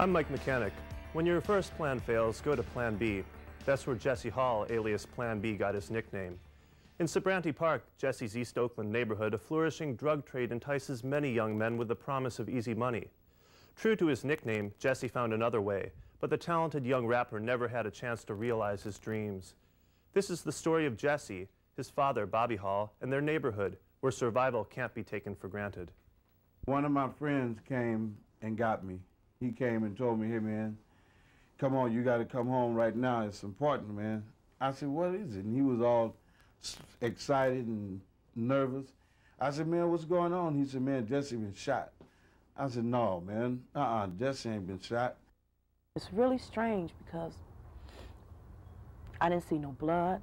I'm Mike Mechanic. When your first plan fails, go to Plan B. That's where Jesse Hall, alias Plan B, got his nickname. In Sobrante Park, Jesse's East Oakland neighborhood, a flourishing drug trade entices many young men with the promise of easy money. True to his nickname, Jesse found another way, but the talented young rapper never had a chance to realize his dreams. This is the story of Jesse, his father, Bobby Hall, and their neighborhood, where survival can't be taken for granted. One of my friends came and got me. He came and told me, hey man, come on, you gotta come home right now. It's important, man. I said, what is it? And he was all excited and nervous. I said, man, what's going on? He said, man, Jesse been shot. I said, no, man, uh-uh, Jesse ain't been shot. It's really strange because I didn't see no blood.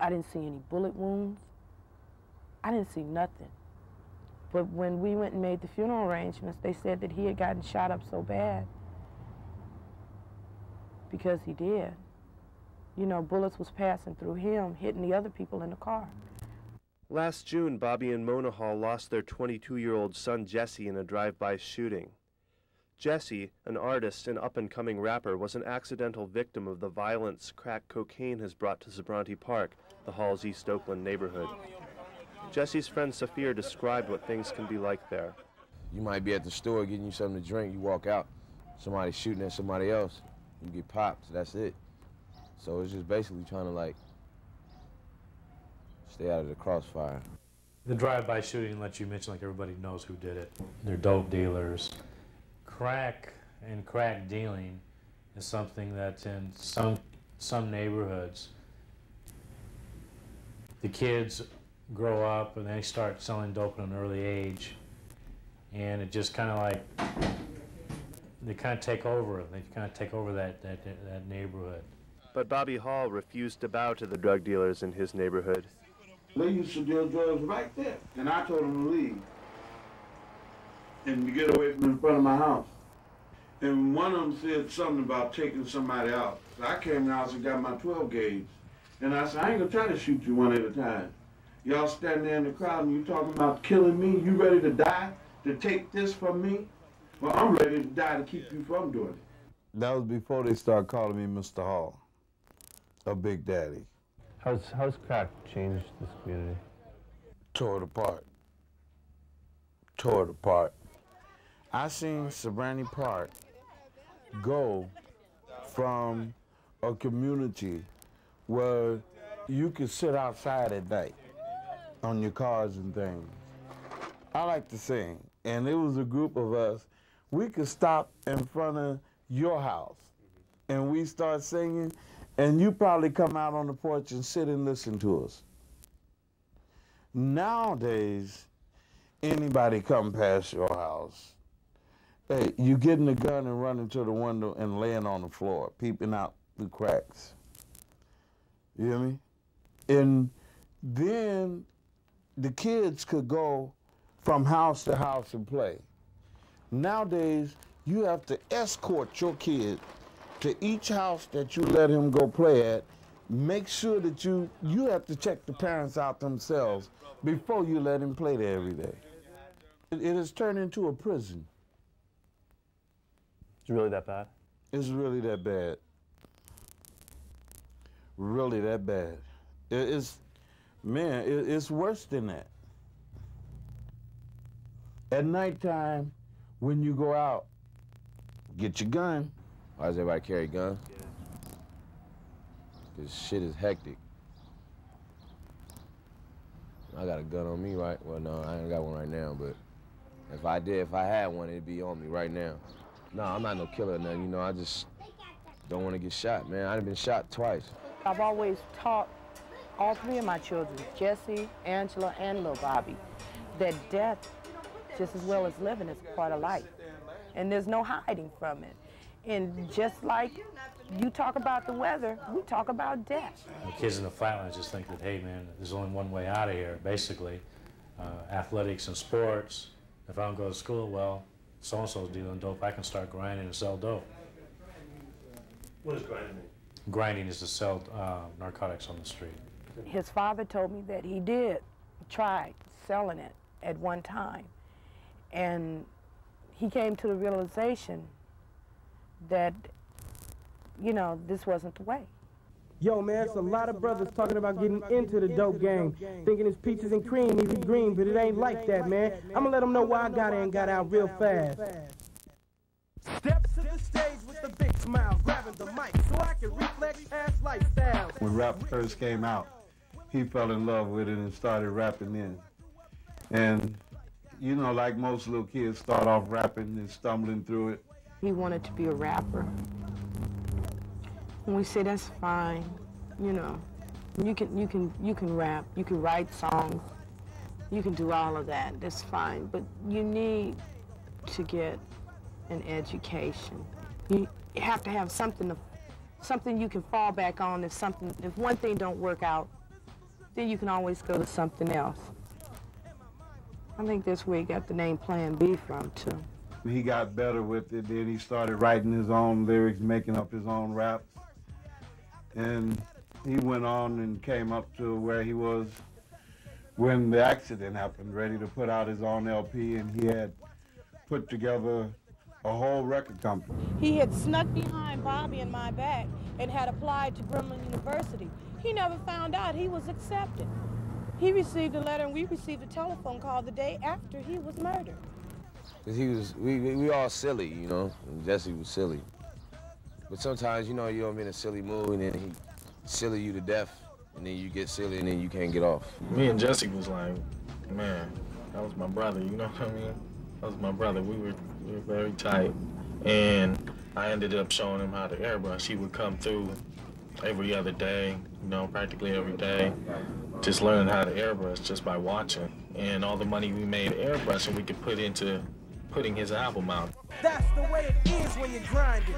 I didn't see any bullet wounds. I didn't see nothing. But when we went and made the funeral arrangements, they said that he had gotten shot up so bad because he did. You know, bullets was passing through him, hitting the other people in the car. Last June, Bobby and Mona Hall lost their 22-year-old son Jesse in a drive-by shooting. Jesse, an artist and up-and-coming rapper, was an accidental victim of the violence crack cocaine has brought to Sobrante Park, the Hall's East Oakland neighborhood. Jesse's friend Safir described what things can be like there. You might be at the store getting you something to drink, you walk out, somebody's shooting at somebody else, you get popped, that's it. So it's just basically trying to like stay out of the crossfire. The drive-by shooting lets you mention like everybody knows who did it. They're dope dealers. Crack and crack dealing is something that's in some some neighborhoods. The kids grow up and they start selling dope at an early age, and it just kind of like they kind of take over. They kind of take over that that that neighborhood. But Bobby Hall refused to bow to the drug dealers in his neighborhood. They used to deal drugs right there, and I told them to leave and to get away from in front of my house. And one of them said something about taking somebody out. So I came in the house and got my 12 gauge. And I said, I ain't gonna try to shoot you one at a time. Y'all standing there in the crowd and you talking about killing me? You ready to die to take this from me? Well, I'm ready to die to keep you from doing it. That was before they started calling me Mr. Hall, a Big Daddy. How's, how's crack changed this community? Tore it apart. Tore it apart. I seen Sobrante Park go from a community where you could sit outside at night on your cars and things. I like to sing, and it was a group of us. We could stop in front of your house, and we start singing, and you probably come out on the porch and sit and listen to us. Nowadays, anybody come past your house, hey, you getting a gun and running to the window and laying on the floor, peeping out the cracks. You hear me? And then the kids could go from house to house and play. Nowadays, you have to escort your kid to each house that you let him go play at. Make sure that you you have to check the parents out themselves before you let him play there every day. It, it has turned into a prison. It's really that bad? It's really that bad. Really that bad. It, it's Man, it, it's worse than that. At nighttime, when you go out, get your gun. Why does everybody carry guns? This shit is hectic. I got a gun on me, right? Well, no, I ain't got one right now, but if I did, if I had one, it'd be on me right now. No, I'm not no killer or nothing, you know, I just don't want to get shot, man. I've been shot twice. I've always taught all three of my children, Jesse, Angela, and little Bobby, that death, just as well as living, is part of life. And there's no hiding from it. And just like you talk about the weather, we talk about death. The kids in the flatlands just think that, hey man, there's only one way out of here, basically. Uh, athletics and sports. If I don't go to school, well, so-and-so's dealing dope, I can start grinding and sell dope. What does grinding mean? Grinding is to sell uh, narcotics on the street. His father told me that he did try selling it at one time. And he came to the realization that, you know, this wasn't the way. Yo, man, it's a lot of brothers talking about getting into the dope game, thinking it's peaches and cream, easy green, but it ain't like that, man. I'm gonna let them know why I got in and got out real fast. Step to the stage with a big smile, grabbing the mic so I can reflect past lifestyles. When rap first came out, he fell in love with it and started rapping in. And, you know, like most little kids start off rapping and stumbling through it. He wanted to be a rapper. And we say that's fine, you know. You can, you can, you can rap, you can write songs, you can do all of that, that's fine. But you need to get an education. You have to have something to, something you can fall back on if something, if one thing don't work out, then you can always go to something else. I think that's where he got the name Plan B from, too. He got better with it, then he started writing his own lyrics, making up his own raps. And he went on and came up to where he was when the accident happened, ready to put out his own LP, and he had put together a whole record company. He had snuck behind Bobby and my back and had applied to Grambling University. He never found out he was accepted. He received a letter and we received a telephone call the day after he was murdered. Cause he was, we, we, we all silly, you know, and Jesse was silly. But sometimes, you know, you're in a silly mood and then he silly you to death and then you get silly and then you can't get off. Me and Jesse was like, man, that was my brother, you know what I mean? That was my brother. We were, we were very tight. And I ended up showing him how to airbrush. He would come through every other day, you know, practically every day, just learning how to airbrush just by watching. And all the money we made airbrushing, we could put into putting his album out. That's the way it is when you're grinding.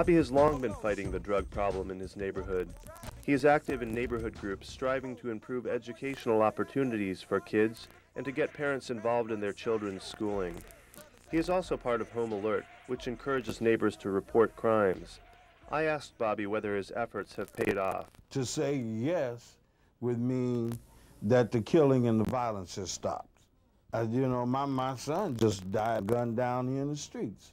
Bobby has long been fighting the drug problem in his neighborhood. He is active in neighborhood groups striving to improve educational opportunities for kids and to get parents involved in their children's schooling. He is also part of Home Alert, which encourages neighbors to report crimes. I asked Bobby whether his efforts have paid off. To say yes would mean that the killing and the violence has stopped. As you know, my, my son just died gunned down here in the streets.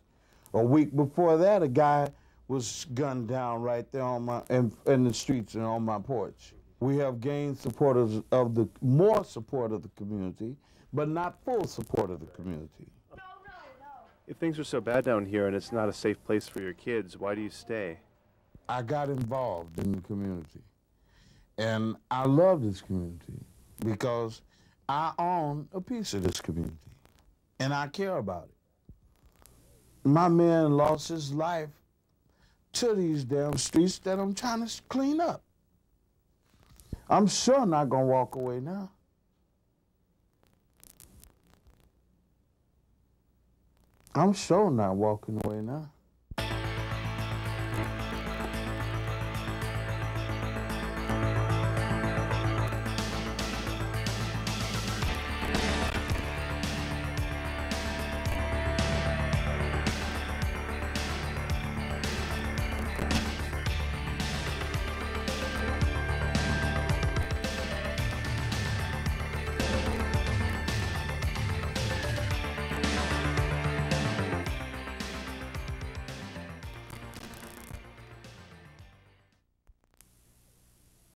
A week before that, a guy was gunned down right there on my in, in the streets and on my porch. We have gained support of, of the more support of the community, but not full support of the community. If things are so bad down here and it's not a safe place for your kids, why do you stay? I got involved in the community. And I love this community because I own a piece of this community and I care about it. My man lost his life to these damn streets that I'm trying to clean up. I'm sure not gonna walk away now. I'm sure not walking away now.